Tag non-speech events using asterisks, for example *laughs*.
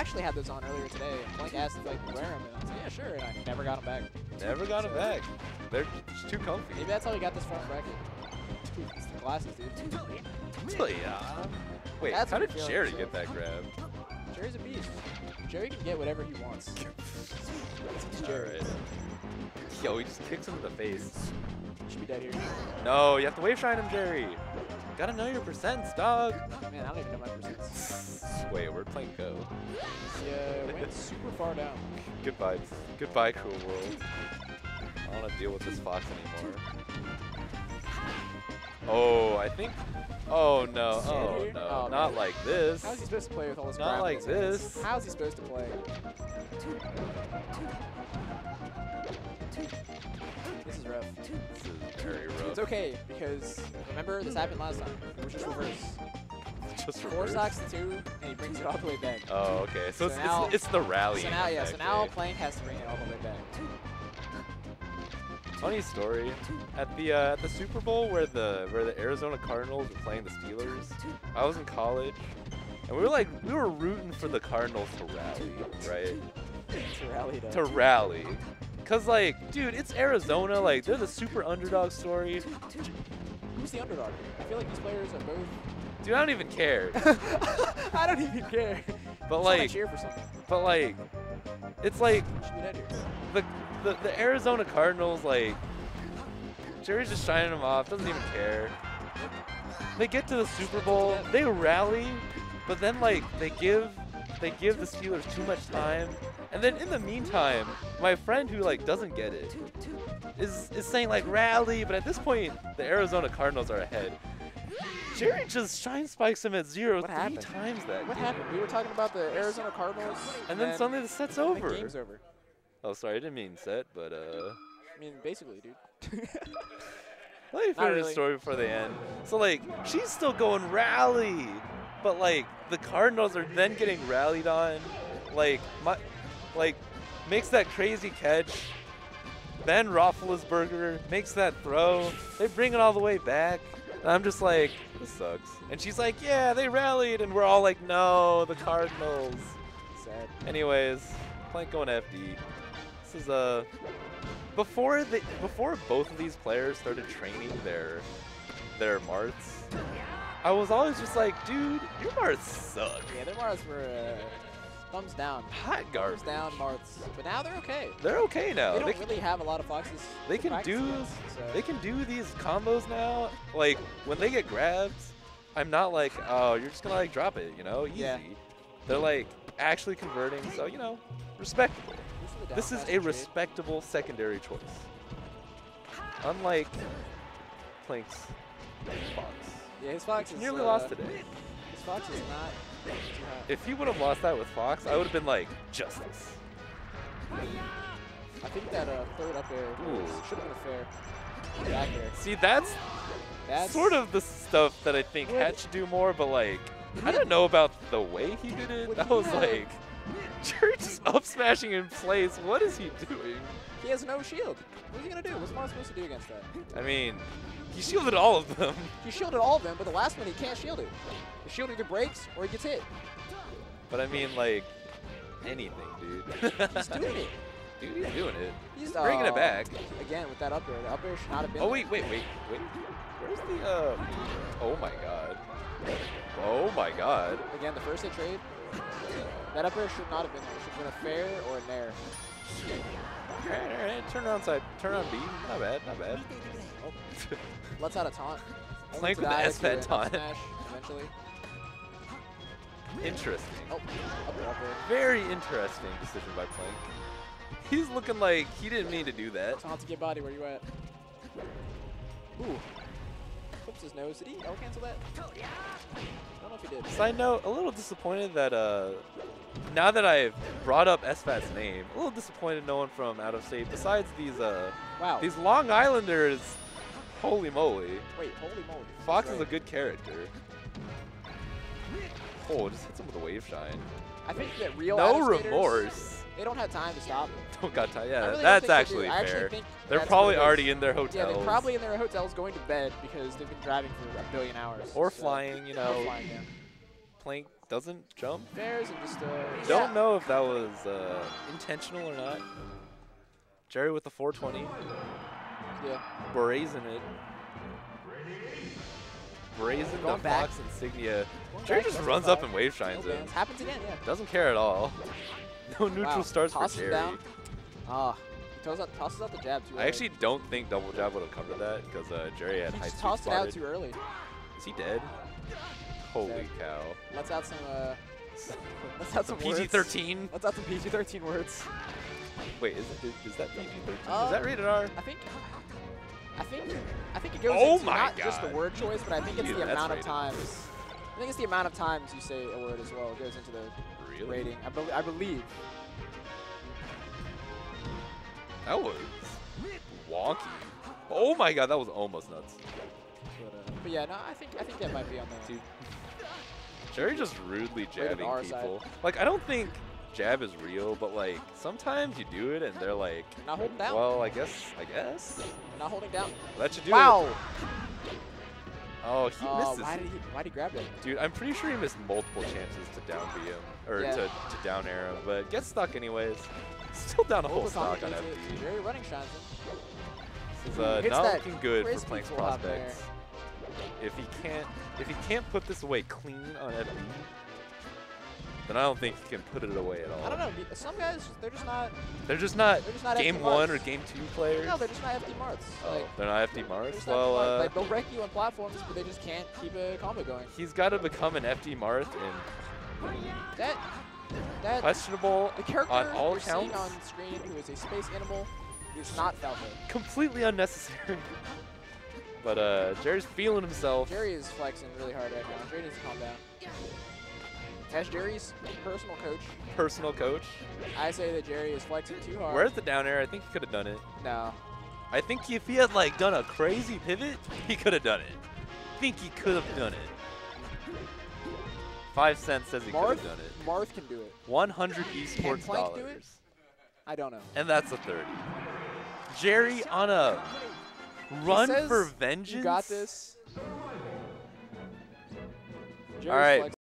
actually had those on earlier today. And Blink asked if I could wear them, and I was like, yeah, sure. And I never got them back. Never got him back. They're just too comfy. Maybe that's how we got this front bracket. Dude, it's the glasses, dude. Wait, That's how did Jerry so. get that grab? Jerry's a beast. Jerry can get whatever he wants. Jerry. Alright. Yo, he just kicks him in the face. Should be dead here. No, you have to wave shine him, Jerry. Gotta know your percents, dog. Man, I don't even know my percents. Wait, we're playing. He went super far down. Goodbye. Goodbye, cool world. I don't want to deal with this fox anymore. Oh, I think. Oh no! Oh no! Oh, Not like this. How's he supposed to play with all this Not like his hands? this. How's he supposed to play? This is rough. This is very rough. It's okay, because remember, this happened last time. It was just reverse. Four reverse. stocks to two, and he brings it all the way back. Oh, okay. So, So it's, now- it's, it's the rally. So now, yeah, so now Plank has to bring it all the way back. Funny story. At the uh, at the Super Bowl where the where the Arizona Cardinals were playing the Steelers, I was in college, and we were like we were rooting for the Cardinals to rally, right? To rally Though. to rally. Cause like, dude, it's Arizona. Like, they're the super underdog story. Who's the underdog? I feel like these players are both. Dude, I don't even care. *laughs* I don't even care. But wanna like, cheer for something. but like, it's like Should be dead here. the the, the Arizona Cardinals. Like, Jerry's just shining them off. Doesn't even care. They get to the Super Bowl. They rally, but then like they give they give the Steelers too much time. And then in the meantime, my friend who like doesn't get it is is saying like rally, but at this point the Arizona Cardinals are ahead. Jerry just shine spikes him at zero What three happened? times that What game. happened? We were talking about the Arizona Cardinals, And then suddenly the set's over. The game's over. Oh, sorry, I didn't mean set, but uh, I mean, basically, dude. *laughs* let me finish really. the story before they end. So like, she's still going rally, but like the Cardinals are then getting rallied on. Like my, like makes that crazy catch. Ben Roethlisberger makes that throw. They bring it all the way back. And I'm just like, this sucks. And she's like, yeah, they rallied, and we're all like, no, the Cardinals. Sad. Anyways, Plank going FD. This is uh before the before both of these players started training their their Marths. I was always just like, dude, your Marths suck. Yeah, their Marths were uh, thumbs down. Hot garbage. Thumbs down, Marths. But now they're okay. They're okay now. They They, don't can, really have a lot of foxes. they can do against, so. they can do these combos now. Like when they get grabs, I'm not like, oh, you're just gonna like drop it, you know, easy. Yeah. They're like actually converting, so you know, respectable. This is a respectable secondary choice. Unlike Plank's Fox. Yeah, his Fox is nearly uh, lost today. His Fox is not. If he would have lost that with Fox, I would have been like, justice. I think that uh, third up air should have been a fair back air. See, that's, That's sort of the stuff that I think Hatch should do more, but like, I don't know about the way he did it. That was like, Jerry is up smashing in place. What is he doing? He has no shield. What is he gonna do? What's Marth supposed to do against that? I mean, he shielded all of them. He shielded all of them, but the last one he can't shield it. The shield either breaks or he gets hit. But I mean, like, anything, dude. He's doing *laughs* it. Dude, he's doing it. He's bringing it oh, back. Again with that up air. The up air should not have been. Oh there. wait, wait, wait, wait. Where's the uh? Oh my god. Oh my god. Again, the first hit trade. That up air should not have been there. It should have been a fair or a nair. Alright, eh, alright. Turn around side. Turn around B. Not bad. Not bad. Oh, *laughs* lets out a taunt. Only Plank to with the SFAT to an up taunt. Smash eventually. Interesting. Oh, up air, up air. Very interesting decision by Plank. He's looking like he didn't mean to do that. Taunt to get body. Where you at? Ooh. Flips his nose. Did he L cancel that? Oh, did. Side note, a little disappointed that uh, now that I've brought up SFAT's name, a little disappointed no one from out of state besides these uh Wow. these Long Islanders. Holy moly. Wait, holy moly. Fox That's is a good character. Oh, just hits him with a wave shine. I think that real no remorse. They don't have time to stop. *laughs* Don't got time. Yeah, really that's think they do. actually I actually fair. they're probably is. already in their hotels. Yeah, they're probably in their hotels going to bed because they've been driving for a billion hours. or so- flying, you Or know. flying, yeah. Plank doesn't jump. Fairs and just uh, Don't yeah. know if that was uh, intentional or not. Jerry with the 420, Yeah. brazen it. Brazen Going the back. Fox insignia. Jerry just runs up and wave No shines it. bans. Happens again, yeah. Doesn't care at all. *laughs* No neutral Wow. starts Tosses for him Jerry. down. Ah, he tosses out, tosses out the jab too early. I actually don't think double jab would have covered that because uh, Jerry had he high just speed tossed it out too early. Is he dead? Holy Dead. cow. Let's add some. Uh, *laughs* let's out some words. PG-13? Let's add some PG-13 words. Wait, is, it, is, is that PG-13? is Uh, that rated R? I think. I think. I think it goes Oh into my not just the word choice, but I think it's Dude, the that's amount of times. I think it's the amount of times you say a word as well. It goes into the Really? rating. I, bel I believe. That was wonky. Oh my god, that was almost nuts. But, uh, but yeah, no, I think I think that might be on the. Dude. Jerry just rudely jabbing side. people. Like, I don't think jab is real, but like, sometimes you do it and they're like, Not holding down. well, I guess, I guess. not holding down. Let you do wow. it. Oh, he Uh, misses. why did he? Why did he grab it? Dude, I'm pretty sure he missed multiple chances to down B him, or Yeah. to, to down air him, but gets stuck anyways. Still down a whole stock on. FD. Jerry running him. This is uh, not that looking good for Plank's there. prospects. If he can't, if he can't put this away clean on FD, then I don't think he can put it away at all. I don't know. Some guys, they're just not. They're just not, They're just not game one or game two players. No, they're just not FD Marths. oh, Like, they're not FD not Well, uh, like they'll wreck you on platforms, but they just can't keep a combo going. he's got to become an FD Marth and That, that questionable the character on all you're counts. on screen, who is a space animal, is not Falco. completely unnecessary. *laughs* but uh, Jerry's feeling himself. Jerry is flexing really hard right now. Jerry needs to calm down. As Jerry's personal coach, Personal coach. I say that Jerry is flexing too hard. Where's the down air? I think he could have done it. No. I think if he had like done a crazy pivot, he could have done it. I think he could have done it. Five cents says he could have done it. Marth can do it. 100 esports Plank do it? I don't know. And that's a 30. Jerry on a run says for vengeance. You got this. All right. Jerry's